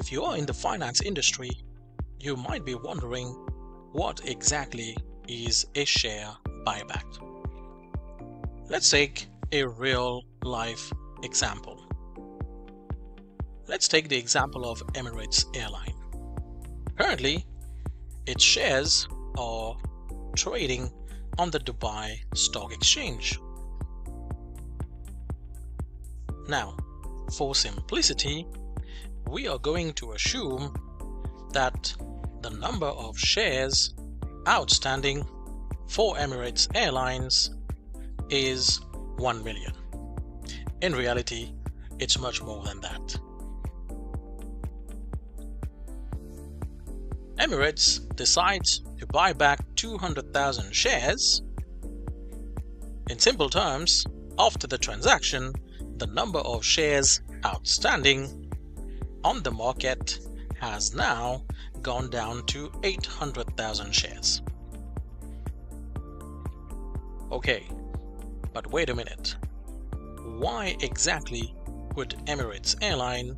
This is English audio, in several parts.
If you are in the finance industry, you might be wondering what exactly is a share buyback. Let's take a real life example. Let's take the example of Emirates Airline. Currently, its shares are trading on the Dubai Stock Exchange. Now, for simplicity, we are going to assume that the number of shares outstanding for Emirates Airlines is 1 million. In reality, it's much more than that. Emirates decides to buy back 200,000 shares. In simple terms, after the transaction, the number of shares outstanding on the market has now gone down to 800,000 shares. Okay, but wait a minute. Why exactly would Emirates Airline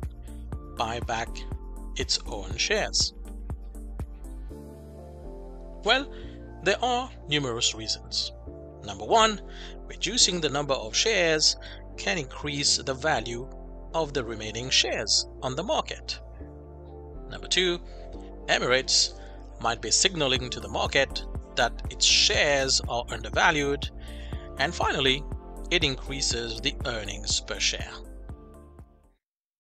buy back its own shares? Well, there are numerous reasons. Number one, reducing the number of shares can increase the value of the remaining shares on the market. Number two, Emirates might be signaling to the market that its shares are undervalued. And finally, it increases the earnings per share.